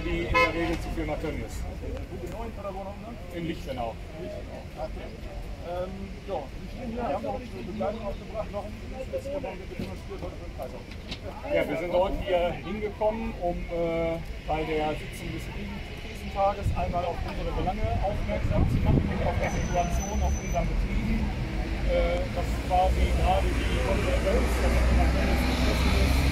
die in der Regel zu viel. In Lichtenau. Ähm, aufgebracht. Warum ist den Preis Ja, wir sind heute hier hingekommen, um äh, bei der Sitzung des Krisentages einmal auf unsere Belange aufmerksam zu machen und auf die Situation auf unseren Betrieben. Äh, das quasi gerade die Konsequenz, das ist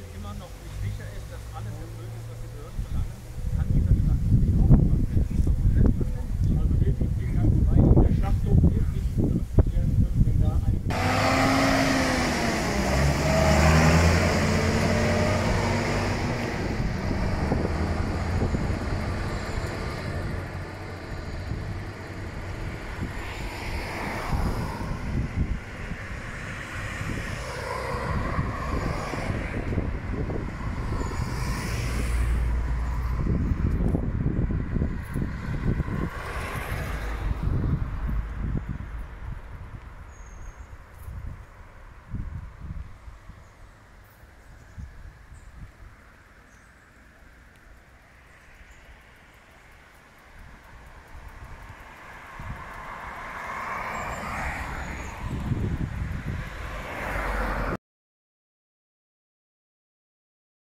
Ebene immer noch nicht sicher ist, dass alles erfüllt ist, was die Behörden verlangen.